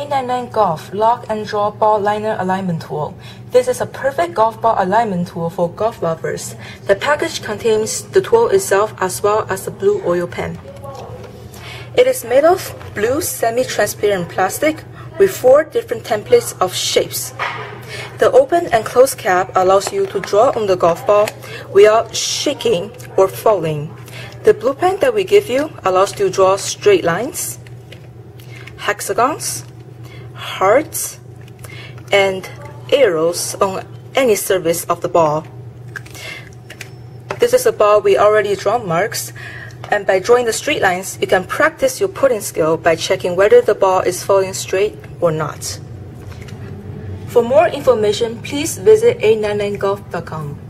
A99 Golf Lock and Draw Ball Liner Alignment Tool. This is a perfect golf ball alignment tool for golf lovers. The package contains the tool itself as well as the blue oil pen. It is made of blue semi-transparent plastic with four different templates of shapes. The open and closed cap allows you to draw on the golf ball without shaking or falling. The blue pen that we give you allows you to draw straight lines, hexagons, hearts, and arrows on any surface of the ball. This is a ball we already drawn marks, and by drawing the straight lines, you can practice your putting skill by checking whether the ball is falling straight or not. For more information, please visit a99golf.com.